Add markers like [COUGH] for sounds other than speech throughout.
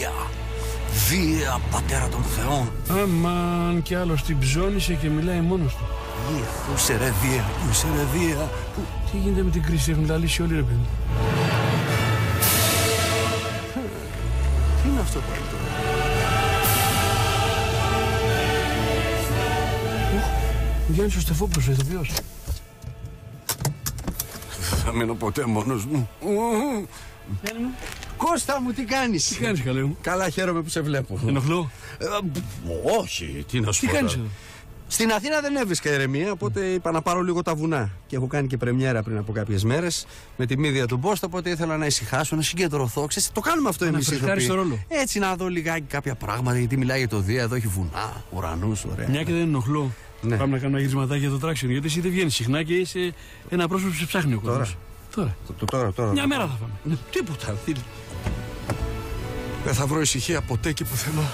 βία. Βία, πατέρα των θεών. Αμάν, κι άλλος την ψώνισε και μιλάει μόνος του. Βία, πού είσαι ρε βία, πού είσαι ρε βία. Πού... Τι γίνεται με την κρίση, έχουν λαλήσει όλοι ρε παιδί. Τι είναι αυτό πάλι τώρα. Γιάννης ο Στεφόπουλος, ο ηθοποιός. Θα μείνω ποτέ μόνος μου. Γιάννη μου, Κώστα μου, τι κάνεις; τι κάνεις καλέ μου; Καλά χαίρομαι που σε βλέπω. Ενοχλώ; Ε, όχι, τι να σου Τι πω κάνεις τώρα. εδώ; Στην Αθήνα δεν έβρισκα ηρεμία, οπότε είπα να πάρω λίγο τα βουνά. Και έχω κάνει και πρεμιέρα πριν από κάποιες μέρες με τη μύδια του Μπόστα, οπότε ήθελα να ησυχάσω, να συγκεντρωθώ. Ξέρεις, το κάνουμε αυτό εμείς οι φρεσκάρεις ηθοποιοί. το ρόλο. Έτσι να δω λιγάκι κάποια πράγματα, γιατί μιλάει για το Δία, εδώ έχει βουνά, ουρανούς, ωραία. Μια και δεν ενοχλώ. Ναι. Πάμε να κάνουμε ένα γυρισματάκι για το τράξιο. Γιατί εσύ δεν βγαίνεις συχνά και είσαι ένα πρόσωπο που σε ψάχνει ο Τώρα. κόσμος. Τώρα. Το, το, τώρα, τώρα. Μια μέρα θα πάμε. Ναι, τίποτα. Τι- Δεν θα βρω ησυχία ποτέ και πουθενά.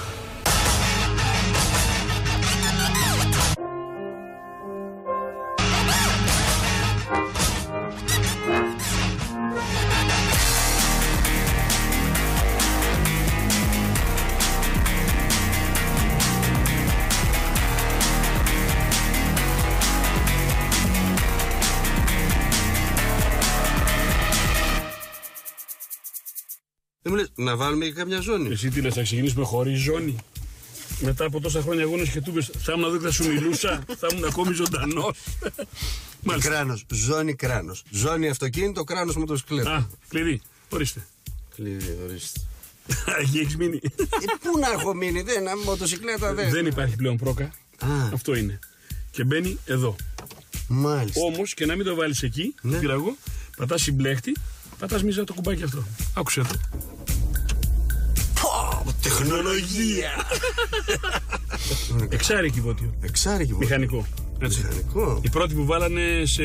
Δεν μου λες, να βάλουμε και καμιά ζώνη. Εσύ τι λες, θα ξεκινήσουμε χωρίς ζώνη; Μετά από τόσα χρόνια αγώνε και τούμπες, θα ήμουν εδώ και θα σου μιλούσα, [LAUGHS] θα ήμουν ακόμη ζωντανός. [LAUGHS] Μάλιστα. Κράνος, ζώνη κράνος. Ζώνη αυτοκίνητο, κράνος μοτοσυκλέτα. Α, κλειδί. Ορίστε. Κλειδί, ορίστε. [LAUGHS] Εκεί έχεις μείνει. Ε, πού να έχω μείνει, δεν, μοτοσυκλέτα δεν. Δεν υπάρχει πλέον πρόκα. Α. Αυτό είναι. Και μπαίνει εδώ. Μάλιστα. Όμως και να μην το βάλεις εκεί, Ναι. πειραγό, πατάς συμπλέχτη, πατά μίζα το κουμπάκι αυτό. Άκουσε το. Πω, τεχνολογία. Εξάρι κυβότιο. Εξάρι και Μηχανικό. Έτσι. Μηχανικό. Οι πρώτοι που βάλανε σε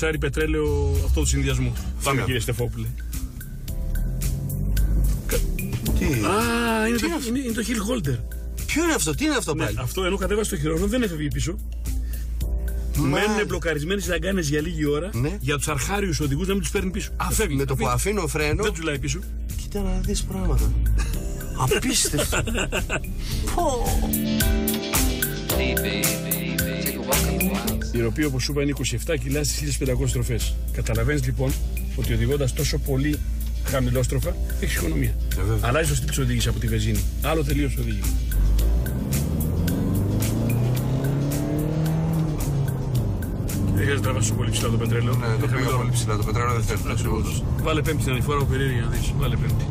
1600 πετρέλαιο αυτό το συνδυασμό. Πάμε κύριε Στεφόπουλε. Τι, Α, είναι, το, αυτό; είναι, είναι το hill holder. ποιο είναι αυτό, τι είναι αυτό Ναι, πάλι; αυτό ενώ κατέβασε το χειρόχρονο δεν έφευγε πίσω. Μα- Μένουν μπλοκαρισμένοι στι αγκάνε για λίγη ώρα Ναι. για τους αρχάριους οδηγούς να μην τους παίρνει πίσω. Α, φεύγει. Με το που αφήνει. αφήνω φρένο, Δεν τους λέει πίσω. κοίτα να δεις πράγματα. [LAUGHS] Απίστευτο. Πω. Hey, baby, take a walk in the wilds. Η οποία, όπως σου είπα, είναι 27 κιλά στι 1500 στροφές. Καταλαβαίνεις λοιπόν ότι οδηγώντας τόσο πολύ χαμηλόστροφα έχεις οικονομία. Ε, βέβαια. Αλλάζει το στυλ τη οδήγηση από τη βενζίνη. Άλλο τελείω οδήγηση. Δεν χρειάζεται να τραβάς πολύ ψηλά το πετρέλαιο. Ναι, το Είναι πήγα χαμηλό. πολύ ψηλά, το πετρέλαιο δεν θέλει τόσο όντως. Βάλε πέμπτη την ανηφόρα από περίεργη να δεις. Βάλε πέμπτη.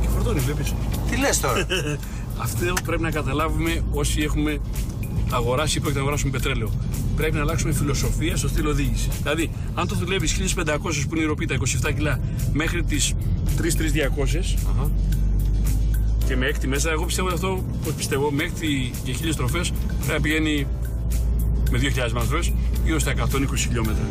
Και φορτώνεις, βλέπεις. Τι λες τώρα; [LAUGHS] Αυτό πρέπει να καταλάβουμε όσοι έχουμε αγοράσει ή πρόκειται να αγοράσουμε πετρέλαιο. Πρέπει να αλλάξουμε φιλοσοφία στο στυλ οδήγηση. Δηλαδή, αν το δουλεύεις 1500 που είναι η ροπή, τα 27 κιλά, μέχρι τις 3-3200 Αχα. και με έκτη μέσα, εγώ πιστεύω αυτό, πώς πιστεύω, με έκτη και 1000 στροφέ πρέπει να πηγαίνει με 2.000 μάλλον στροφές, γύρω στα 120 χιλιόμετρα.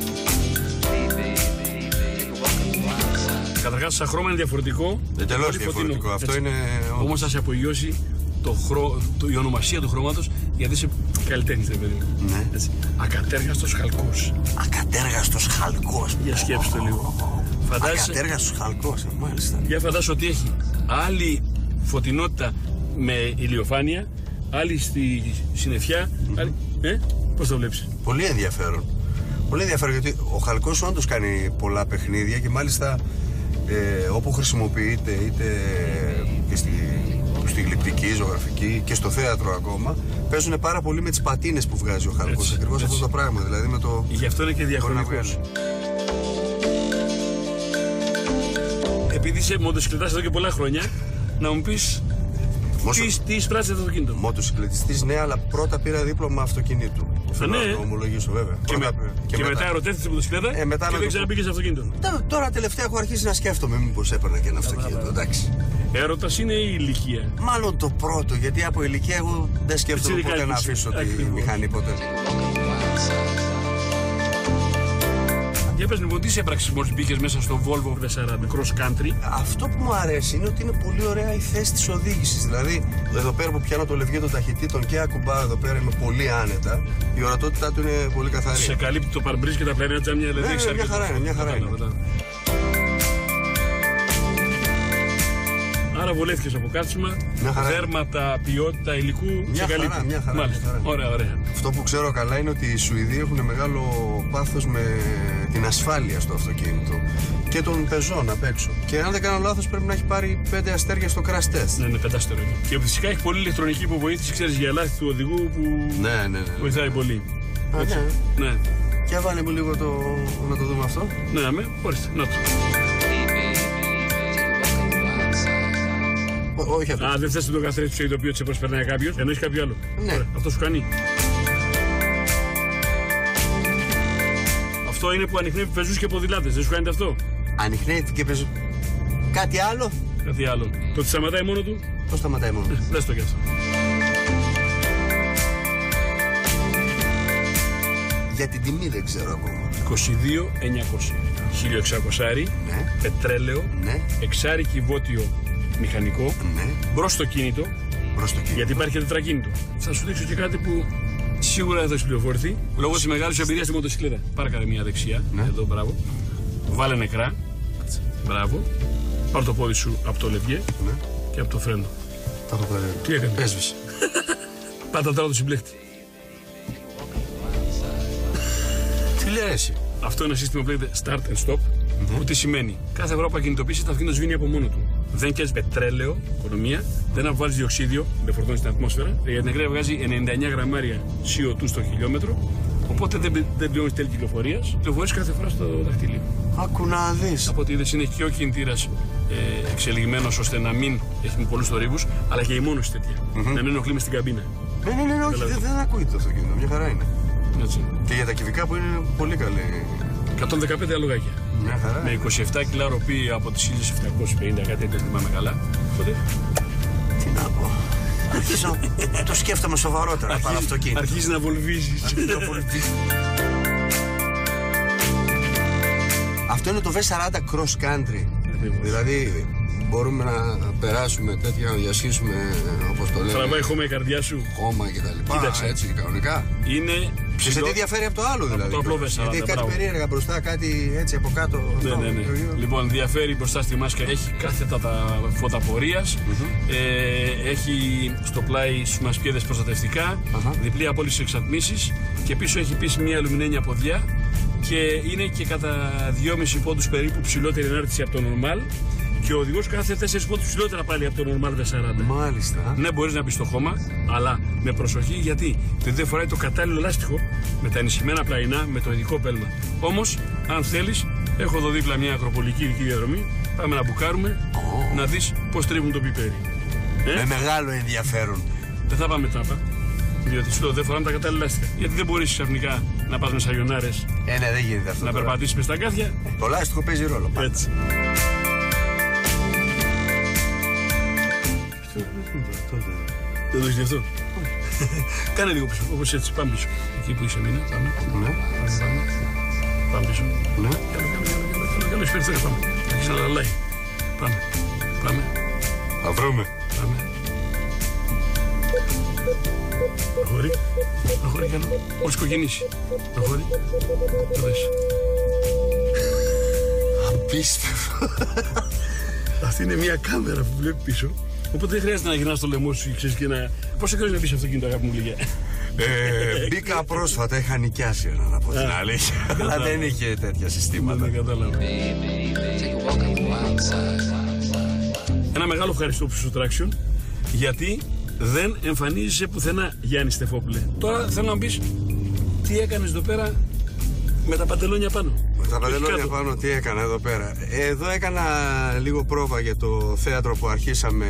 Hey, baby, take a walk in the wilds. Καταρχάς, σαν χρώμα είναι διαφορετικό. Εντελώς πολύ διαφορετικό. φωτεινό. Αυτό Έτσι. είναι όντως. Όμως θα σε απογειώσει το χρο... το... η ονομασία του χρώματος γιατί είσαι καλλιτέχνης, ρε παιδί μου. Ναι. Έτσι. Ακατέργαστος χαλκός. Ακατέργαστος χαλκός. Για σκέψου το λίγο. Φαντάζεσαι, Ακατέργαστος χαλκός, ε, μάλιστα. για φαντάσου ότι έχει άλλη φωτεινότητα με ηλιοφάνεια, άλλη στη συννεφιά. Άλλη... Ε, πώς το βλέπεις; Πολύ ενδιαφέρον. Πολύ ενδιαφέρον γιατί ο Χαλκός όντως κάνει πολλά παιχνίδια και μάλιστα ε, όπου χρησιμοποιείται είτε και στη, στη γλυπτική, ζωγραφική και στο θέατρο ακόμα παίζουν πάρα πολύ με τις πατίνες που βγάζει ο Χαλκός. Έτσι, Ακριβώς έτσι. αυτό το πράγμα. Δηλαδή με το... Γι' αυτό είναι και μπορεί να διαχρονικός. βγάζει. Επειδή είσαι μοτοσυκλετάς εδώ και πολλά χρόνια, να μου πεις Μόσο- τι, τι εισπράττεις αυτό το κινητό; Μοτοσυκλετιστής ναι, αλλά πρώτα πήρα δίπλωμα αυτοκινήτου. Οφείλω ναι. να το ομολογήσω βέβαια. Και, Πρώτα με, πήρα. και, μετά ερωτεύτηκε τη μοτοσυκλέτα Ε, μετά και να δεν το ξαναμπήκε σε αυτοκίνητο. Τώρα- Τώρα τελευταία έχω αρχίσει να σκέφτομαι μήπως έπαιρνα και ένα αυτοκίνητο. Εντάξει. Έρωτας είναι η ηλικία. Μάλλον το πρώτο, γιατί από ηλικία εγώ δεν σκέφτομαι Έτσι, ποτέ να δικά αφήσω τη Ακριβώς. μηχανή ποτέ. Για πες λοιπόν, τι σε έπραξε μόλις μπήκες μέσα στο Volvo V40 cross country; Αυτό που μου αρέσει είναι ότι είναι πολύ ωραία η θέση της οδήγησης. Δηλαδή, εδώ πέρα που πιάνω το λευγέ των ταχυτήτων και ακουμπάω εδώ πέρα είμαι πολύ άνετα. Η ορατότητά του είναι πολύ καθαρή. Σε καλύπτει το παρμπρίζ και τα πλένα τζάμια, δηλαδή Ναι, έχεις ναι, μια αρκετό. χαρά είναι, μια χαρά Κατάλαβα, είναι. Άρα βολέθηκε από κάτσιμα, Μια χαρά. δέρματα, ποιότητα υλικού. Μια σε χαρά, καλύτερη. μια χαρά, Μάλιστα. μια χαρά. Ωραία, ωραία. Αυτό που ξέρω καλά είναι ότι οι Σουηδοί έχουν μεγάλο πάθος με την ασφάλεια στο αυτοκίνητο και των πεζών απ' έξω. Και αν δεν κάνω λάθος πρέπει να έχει πάρει πέντε αστέρια στο crash test. Ναι, είναι πεντάστερο είναι. Και φυσικά έχει πολύ ηλεκτρονική υποβοήθηση, ξέρεις για λάθη του οδηγού που Ναι, ναι, ναι. βοηθάει πολύ. Α, Έτσι. ναι. Ναι, Και βάλε μου λίγο το... να το δούμε αυτό. ναι, αμέ, ορίστε, να το. Όχι αυτός. Α, δεν θες το καθρέφτη του το οποίο έτσι προσπερνάει κάποιος, ενώ έχει κάποιο άλλο. Ναι. Ωραία, αυτός σου κάνει. Αυτό είναι που ανοιχνεύει πεζούς και ποδηλάτες. Δεν σου κάνετε αυτό; Ανοιχνεύει και πες... Κάτι άλλο; Κάτι άλλο. Το ότι σταματάει μόνο του, Πώς σταματάει μόνο. δες το κι αυτό. Για την τιμή δεν ξέρω ακόμα. 22.900. 1600 Ναι, πετρέλαιο, ναι, εξάρι βότιο μηχανικό, ναι. μπρος στο κίνητο, Προς το κίνητο. γιατί υπάρχει και τετρακίνητο. Θα σου δείξω και κάτι που σίγουρα δεν θα έχει πληροφορηθεί. Λόγω της μεγάλης σου εμπειρίας στη μοτοσυκλέτα. Πάρε καλέ μια δεξιά. Ναι. Εδώ, μπράβο. Βάλε νεκρά. Μπράβο. Πάρ το πόδι σου από το λευγέ Ναι. και από το φρένο. Τα έχω πάρει. Τι έκανε; Έσβησε. [LAUGHS] Πάτα τώρα το συμπλέκτη. Τι λέει εσύ; Αυτό είναι ένα σύστημα που λέγεται start and stop. Που τι σημαίνει. Κάθε φορά που ακινητοποιήσει, το αυτοκίνητο σβήνει από μόνο του. Δεν καίει πετρέλαιο, οικονομία, δεν αποβάλει διοξίδιο, δεν φορτώνεις στην ατμόσφαιρα. Για την ακρίβεια βγάζει 99 γραμμάρια CO2 στο χιλιόμετρο. Οπότε δεν, δεν πληρώνεις τέλη κυκλοφορίας. Κυκλοφορεί κάθε φορά στο δαχτυλίο. Άκου να δεις. Από ό,τι είδε είναι και ο κινητήρας ε, εξελιγμένος ώστε να μην έχει πολλούς θορύβους, αλλά και η μόνωση τέτοια. Να μην ενοχλεί μες στην καμπίνα. Ναι, ναι, ναι, ναι, όχι, Δηλαδή. δεν, δεν ακούγεται το αυτοκίνητο. Μια χαρά είναι. Έτσι. Και για τα κυβικά που είναι πολύ καλή. 115 αλογάκια. Μια χαρά. Με 27 κιλά ροπή από τις 1750, κάτι δεν θυμάμαι καλά. Οπότε Τι να πω. Αρχίζω, το σκέφτομαι σοβαρότερα πάνω αυτοκίνητο. αρχίζεις [LAUGHS] να βολβίζεις. Αυτό είναι το V40 Cross Country. Δηλαδή μπορούμε να περάσουμε τέτοια, να διασχίσουμε όπως το λέμε Τραβάει χώμα η καρδιά σου. χώμα και τα λοιπά. Κοίταξε. Έτσι κανονικά. Είναι Και σε ψηλό. τι διαφέρει από το άλλο δηλαδή. το απλό κιόλας. V40, Γιατί έχει κάτι μπράβο. περίεργα μπροστά, κάτι έτσι από κάτω. Ναι, Αυτό, ναι, ναι. το ίδιο. Λοιπόν, διαφέρει μπροστά στη μάσκα. Έχει κάθετα τα φώτα πορείας. Ε, έχει στο πλάι σμασπιέδες προστατευτικά. Αχα. Διπλή απόλυση εξατμίσεις. Και πίσω έχει πίσει μια αλουμινένια ποδιά. Και είναι και κατά 2,5 πόντους περίπου ψηλότερη ενάρτηση από το normal. Και ο οδηγός κάθε 4 πόντους ψηλότερα πάλι από το normal V40. Μάλιστα. Ναι, μπορείς να μπει στο χώμα, αλλά με προσοχή γιατί το δεν φοράει το κατάλληλο λάστιχο με τα ενισχυμένα πλαϊνά με το ειδικό πέλμα. Όμως, αν θέλεις, έχω εδώ δίπλα μια ακροπολική ειδική διαδρομή. Πάμε να μπουκάρουμε να δεις πώς τρίβουν το πιπέρι. Ε, Με μεγάλο ενδιαφέρον. δεν θα πάμε τάπα. Διότι σου λέω δεν φοράμε τα κατάλληλα λάστιχα. Γιατί δεν μπορείς ξαφνικά να πας με σαγιονάρες Ε, ναι, δεν γίνεται αυτό. να τώρα. περπατήσεις μες στα κάθια. Το λάστιχο παίζει ρόλο. πάντα. Έτσι. Δεν το έχει δει αυτό; Κάνε λίγο πίσω, όπως έτσι. Πάμε πίσω. Εκεί που είσαι, μήνα. Πάμε. Ναι, Πάμε. Πάμε πίσω. ναι. Κάνε, κάνε, κάνε, κάνε, κάνε, κάνε, έχεις περιθώριο, πάμε. Έχεις ένα λαλάκι. Πάμε. Πάμε. Θα βρούμε. Πάμε. Προχωρεί. Προχωρεί κάνω. Μόλις κοκκινήσει. Προχωρεί. Το δες. Απίστευτο. Αυτή είναι μια κάμερα που βλέπεις πίσω. Οπότε δεν χρειάζεται να γυρνάς το λαιμό σου ξέρεις, και να. Πόσο καιρό να μπεις σε αυτοκίνητο, αγάπη μου, Λυγιά. Ε, μπήκα πρόσφατα, είχα νοικιάσει ένα να πω την αλήθεια. Αλλά δεν είχε τέτοια συστήματα. Δεν κατάλαβα. Take a walk on the wild side. Ένα μεγάλο ευχαριστώ που σου Traction γιατί δεν εμφανίζεσαι πουθενά Γιάννη Στεφόπουλε. Τώρα θέλω να μου πεις τι έκανες εδώ πέρα με τα παντελόνια πάνω; Με τα Όχι παντελόνια κάτω. πάνω τι έκανα εδώ πέρα. Εδώ έκανα λίγο πρόβα για το θέατρο που αρχίσαμε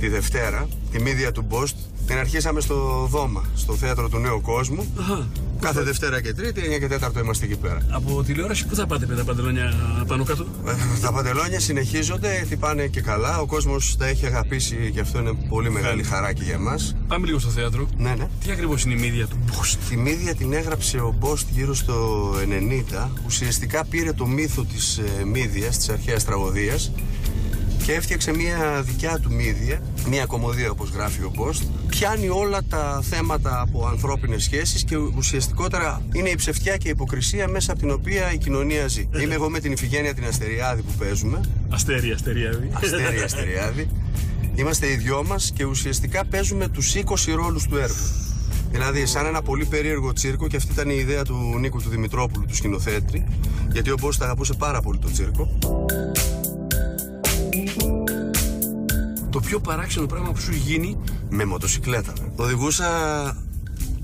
τη Δευτέρα, τη μύδια του Μπόστ. Την αρχίσαμε στο Δώμα, στο θέατρο του Νέου Κόσμου. Αχα. Κάθε Δευτέρα και Τρίτη, 9 και 4 είμαστε εκεί πέρα. Από τηλεόραση πού θα πάτε με τα παντελόνια πάνω κάτω; Ε, Τα παντελόνια συνεχίζονται, χτυπάνε και καλά. Ο κόσμος τα έχει αγαπήσει και αυτό είναι πολύ μεγάλη χαρά και για εμάς. Πάμε λίγο στο θέατρο. Ναι, ναι. Τι ακριβώς είναι η μύδια του; Μπόστ. Τη μύδια την έγραψε ο Μπόστ γύρω στο 90. Ουσιαστικά πήρε το μύθο της ε, μύδιας, της αρχαίας τραγωδίας και και έφτιαξε μια δικιά του μύδια, μια κομμωδία όπως γράφει ο Post. Πιάνει όλα τα θέματα από ανθρώπινες σχέσεις και ουσιαστικότερα είναι η ψευτιά και η υποκρισία μέσα από την οποία η κοινωνία ζει. Είμαι εγώ με την Ιφηγένεια την Αστεριάδη που παίζουμε. Αστέρια, αστέρια. Αστέρια, Αστεριάδη. Είμαστε οι δυο μας και ουσιαστικά παίζουμε τους 20 ρόλους του έργου. Δηλαδή, σαν ένα πολύ περίεργο τσίρκο, και αυτή ήταν η ιδέα του Νίκου του Δημητρόπουλου, του σκηνοθέτη, γιατί ο Μπός τα αγαπούσε πάρα πολύ το τσίρκο. Το πιο παράξενο πράγμα που σου έχει γίνει Με μοτοσυκλέτα. Οδηγούσα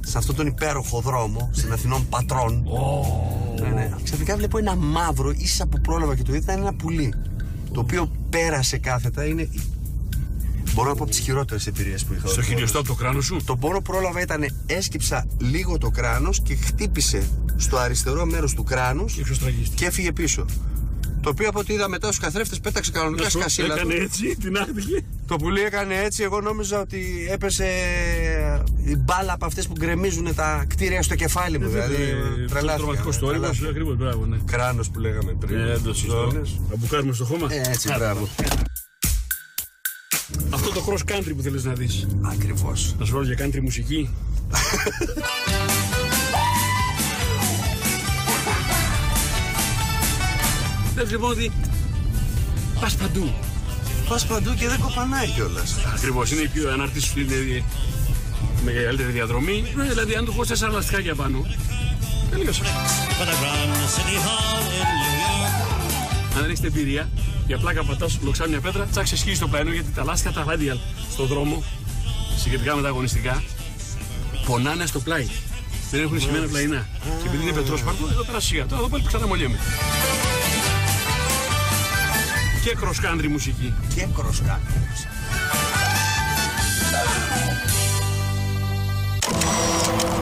σε αυτόν τον υπέροχο δρόμο, στην Αθηνών Πατρών. Ναι, ναι. Ξαφνικά βλέπω ένα μαύρο, ίσα που πρόλαβα και το είδα, ήταν ένα πουλί. Το οποίο πέρασε κάθετα, είναι. Μπορώ να πω από τις χειρότερες εμπειρίες που είχα. στο χειριστό από το κράνος σου; Το πόνο πρόλαβα ήταν έσκυψα λίγο το κράνος και χτύπησε στο αριστερό μέρος του κράνους Και εξωστραγίστηκε. και έφυγε πίσω. Το οποίο από ό,τι είδα μετά στους καθρέφτες πέταξε κανονικά Να σου σκασίλα του. Έκανε έτσι, την άχτηκε. Το πουλί έκανε έτσι, εγώ νόμιζα ότι έπεσε η μπάλα από αυτές που γκρεμίζουν τα κτίρια στο κεφάλι μου. Δηλαδή, τρελάθηκα. Τρομακτικό το έργο σου, ακριβώς. Μπράβο, ναι. Κράνος που λέγαμε πριν. Ε, το σωστό. Ζώνες. Να μπουκάρουμε στο χώμα. Ε, έτσι, Α, μπράβο. Αυτό το cross country που θέλεις να δεις. Ακριβώς. Να σου βάλω για country μουσική. [LAUGHS] Βλέπει λοιπόν ότι πας παντού. Πας παντού και δεν κοπανάει κιόλας. Ακριβώς είναι η πιο ανάρτηση στην ε, μεγαλύτερη διαδρομή. Ε, Δηλαδή, αν του χώσει τέσσερα λαστιχάκια πάνω, τελείωσε. for the Grand City Hall in New York. Αν δεν έχετε εμπειρία, για πλάκα πατάς λοξά μια πέτρα, τσάξε ισχύει στο πλάνο γιατί τα λάστιχα τα radial στον δρόμο, συγκεκριτικά με τα αγωνιστικά, πονάνε στο πλάι. Δεν έχουν σημαίνει πλαϊνά. Και επειδή είναι πετρόσπαρτο, εδώ πέρα σιγά. Τώρα εδώ πάλι που ξαναμολιέμαι. Και cross country μουσική. Και κροσκάνει.